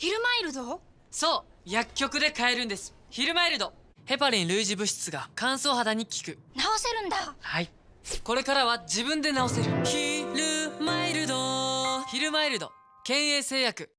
ヒルマイルド？そう薬局で買えるんです。ヒルマイルド。ヘパリン類似物質が乾燥肌に効く。治せるんだ。はい。これからは自分で治せる。ヒルマイルド。ヒルマイルド。県営製薬。